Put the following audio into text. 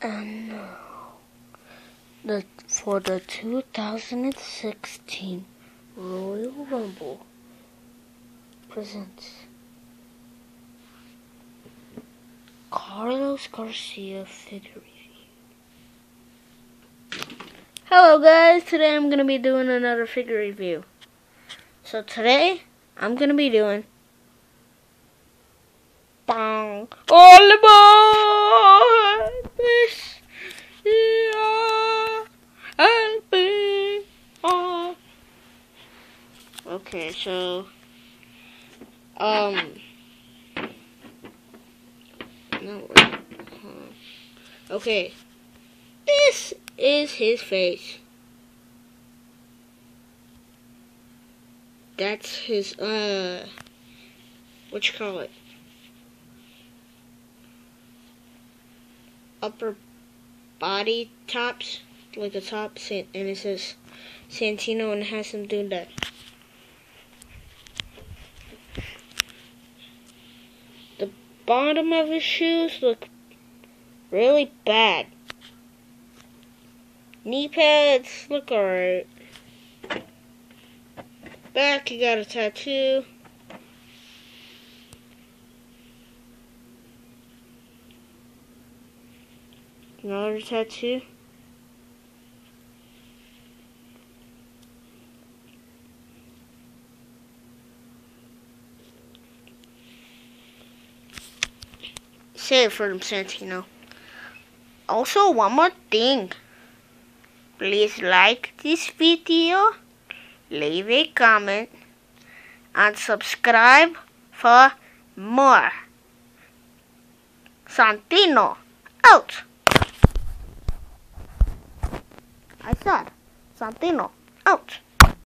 And now, the for the 2016 Royal Rumble presents Carlos Garcia figure review. Hello guys, today I'm going to be doing another figure review. So today, I'm going to be doing Bang All aboard this year and be on. Okay, so um no Okay. This is his face. That's his uh what you call it? Upper body tops, like a top, and it says Santino and it has him doing that. Bottom of his shoes look really bad. Knee pads look alright. Back, you got a tattoo. Another tattoo. Say it for them, Santino. Also, one more thing. Please like this video, leave a comment, and subscribe for more. Santino, out! I said, Santino, out!